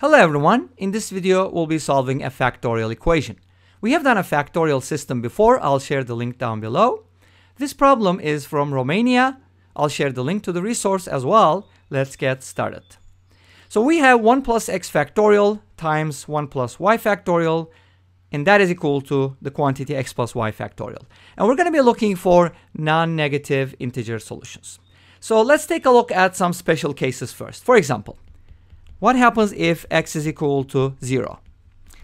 Hello everyone, in this video we'll be solving a factorial equation. We have done a factorial system before, I'll share the link down below. This problem is from Romania, I'll share the link to the resource as well. Let's get started. So we have 1 plus x factorial times 1 plus y factorial and that is equal to the quantity x plus y factorial. And we're going to be looking for non-negative integer solutions. So let's take a look at some special cases first. For example, what happens if x is equal to 0?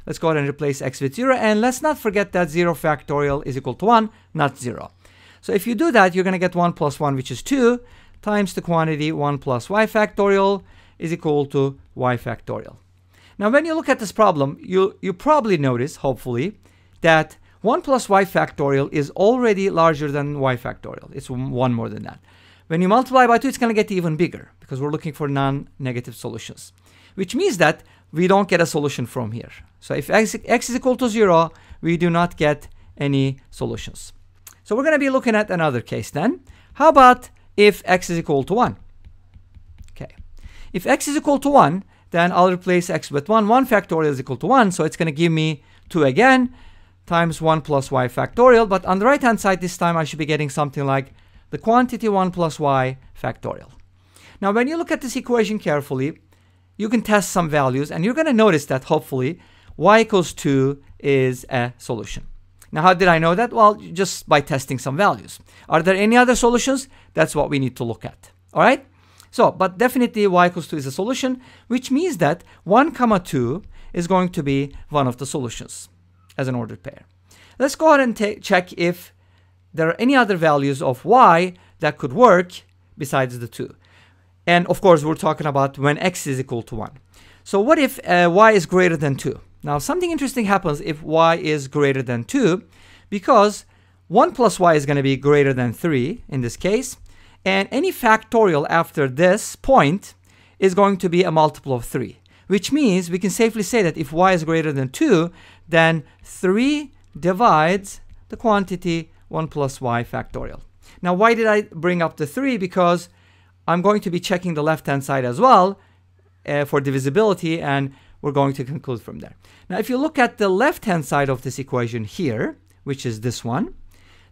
Let's go ahead and replace x with 0 and let's not forget that 0 factorial is equal to 1, not 0. So if you do that, you're going to get 1 plus 1, which is 2, times the quantity 1 plus y factorial is equal to y factorial. Now when you look at this problem, you, you probably notice, hopefully, that 1 plus y factorial is already larger than y factorial. It's 1 more than that. When you multiply by 2, it's going to get even bigger because we're looking for non-negative solutions which means that we don't get a solution from here. So if x, x is equal to 0, we do not get any solutions. So we're going to be looking at another case then. How about if x is equal to 1? Okay. If x is equal to 1, then I'll replace x with 1. 1 factorial is equal to 1, so it's going to give me 2 again times 1 plus y factorial. But on the right-hand side this time, I should be getting something like the quantity 1 plus y factorial. Now, when you look at this equation carefully, you can test some values and you're going to notice that hopefully y equals 2 is a solution. Now, how did I know that? Well, just by testing some values. Are there any other solutions? That's what we need to look at. All right? So, but definitely y equals 2 is a solution, which means that 1 comma 2 is going to be one of the solutions as an ordered pair. Let's go ahead and check if there are any other values of y that could work besides the 2. And of course, we're talking about when x is equal to 1. So what if uh, y is greater than 2? Now, something interesting happens if y is greater than 2 because 1 plus y is going to be greater than 3 in this case. And any factorial after this point is going to be a multiple of 3, which means we can safely say that if y is greater than 2, then 3 divides the quantity 1 plus y factorial. Now, why did I bring up the 3? Because I'm going to be checking the left-hand side as well uh, for divisibility, and we're going to conclude from there. Now, if you look at the left-hand side of this equation here, which is this one,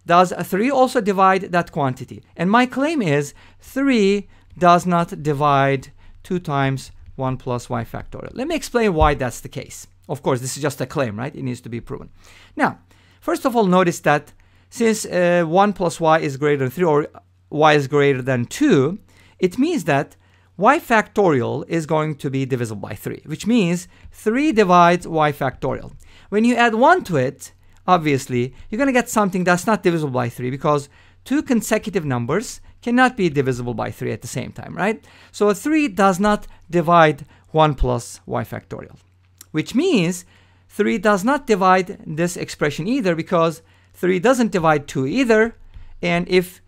does 3 also divide that quantity? And my claim is 3 does not divide 2 times 1 plus y factorial. Let me explain why that's the case. Of course, this is just a claim, right? It needs to be proven. Now, first of all, notice that since uh, 1 plus y is greater than 3 or y is greater than 2, it means that y factorial is going to be divisible by 3, which means 3 divides y factorial. When you add 1 to it, obviously, you're going to get something that's not divisible by 3 because two consecutive numbers cannot be divisible by 3 at the same time, right? So 3 does not divide 1 plus y factorial, which means 3 does not divide this expression either because 3 doesn't divide 2 either. And if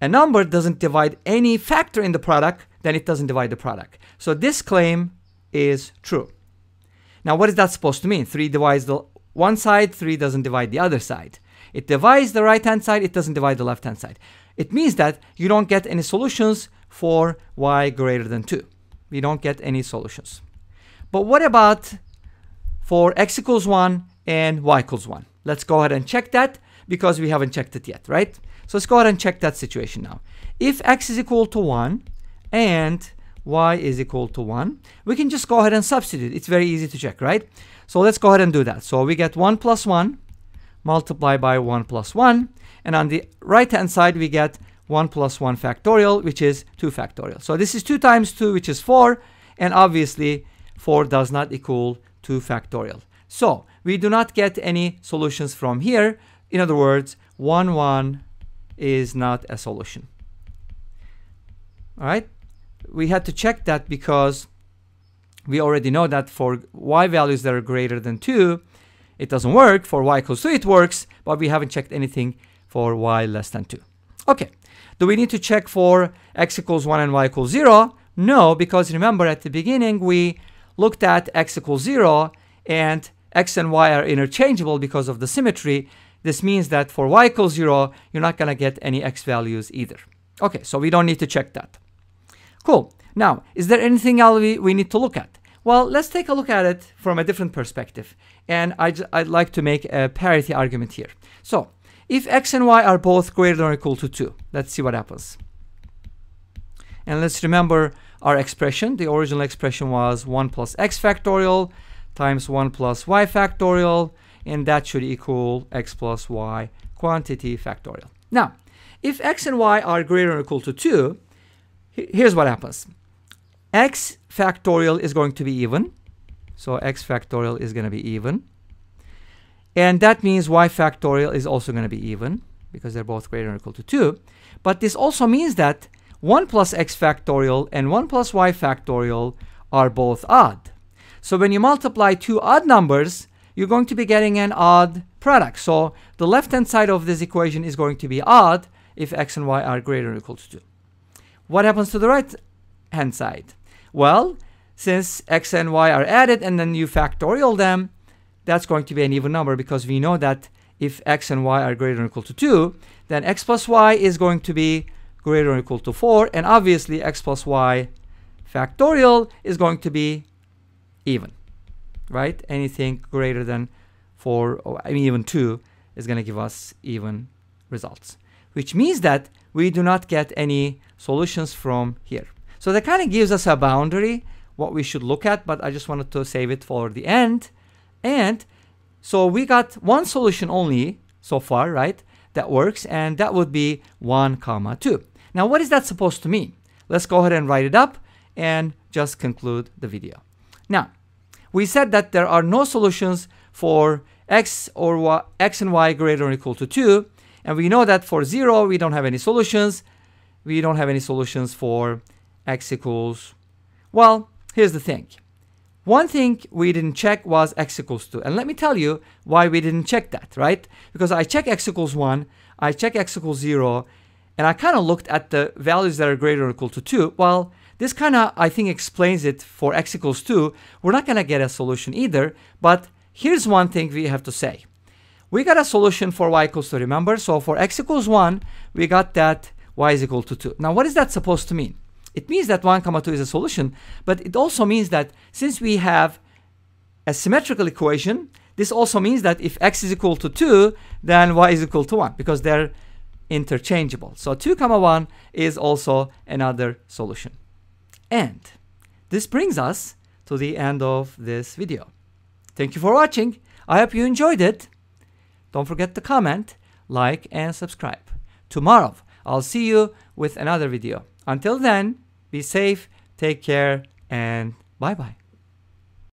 a number doesn't divide any factor in the product, then it doesn't divide the product. So this claim is true. Now, what is that supposed to mean? 3 divides the one side, 3 doesn't divide the other side. It divides the right hand side, it doesn't divide the left hand side. It means that you don't get any solutions for y greater than 2. We don't get any solutions. But what about for x equals 1 and y equals 1? Let's go ahead and check that because we haven't checked it yet, right? So let's go ahead and check that situation now. If x is equal to 1 and y is equal to 1, we can just go ahead and substitute. It's very easy to check, right? So let's go ahead and do that. So we get 1 plus 1 multiplied by 1 plus 1. And on the right-hand side, we get 1 plus 1 factorial, which is 2 factorial. So this is 2 times 2, which is 4. And obviously, 4 does not equal 2 factorial. So we do not get any solutions from here. In other words, 1, 1 is not a solution. All right, we had to check that because we already know that for y values that are greater than 2, it doesn't work. For y equals 2, it works, but we haven't checked anything for y less than 2. Okay, do we need to check for x equals 1 and y equals 0? No, because remember at the beginning we looked at x equals 0 and x and y are interchangeable because of the symmetry. This means that for y equals 0, you're not going to get any x values either. Okay, so we don't need to check that. Cool. Now, is there anything else we, we need to look at? Well, let's take a look at it from a different perspective. And I'd, I'd like to make a parity argument here. So, if x and y are both greater than or equal to 2, let's see what happens. And let's remember our expression. The original expression was 1 plus x factorial times 1 plus y factorial, and that should equal x plus y quantity factorial. Now, if x and y are greater than or equal to 2, here's what happens. x factorial is going to be even. So x factorial is going to be even. And that means y factorial is also going to be even because they're both greater than or equal to 2. But this also means that 1 plus x factorial and 1 plus y factorial are both odd. So when you multiply two odd numbers, you're going to be getting an odd product. So the left-hand side of this equation is going to be odd if x and y are greater or equal to 2. What happens to the right-hand side? Well, since x and y are added and then you factorial them, that's going to be an even number because we know that if x and y are greater or equal to 2, then x plus y is going to be greater or equal to 4. And obviously, x plus y factorial is going to be even, right? Anything greater than 4, or I mean even 2, is going to give us even results. Which means that we do not get any solutions from here. So that kind of gives us a boundary, what we should look at, but I just wanted to save it for the end. And so we got one solution only so far, right? That works, and that would be 1 comma 2. Now, what is that supposed to mean? Let's go ahead and write it up and just conclude the video. Now, we said that there are no solutions for x or y, x and y greater or equal to 2. And we know that for 0, we don't have any solutions. We don't have any solutions for x equals, well, here's the thing. One thing we didn't check was x equals 2. And let me tell you why we didn't check that, right? Because I check x equals 1, I check x equals 0, and I kind of looked at the values that are greater or equal to 2. Well, this kind of, I think, explains it for x equals 2. We're not going to get a solution either, but here's one thing we have to say. We got a solution for y equals 2, remember? So for x equals 1, we got that y is equal to 2. Now, what is that supposed to mean? It means that 1 comma 2 is a solution, but it also means that since we have a symmetrical equation, this also means that if x is equal to 2, then y is equal to 1, because they're interchangeable. So 2 comma 1 is also another solution. And this brings us to the end of this video. Thank you for watching. I hope you enjoyed it. Don't forget to comment, like, and subscribe. Tomorrow, I'll see you with another video. Until then, be safe, take care, and bye-bye.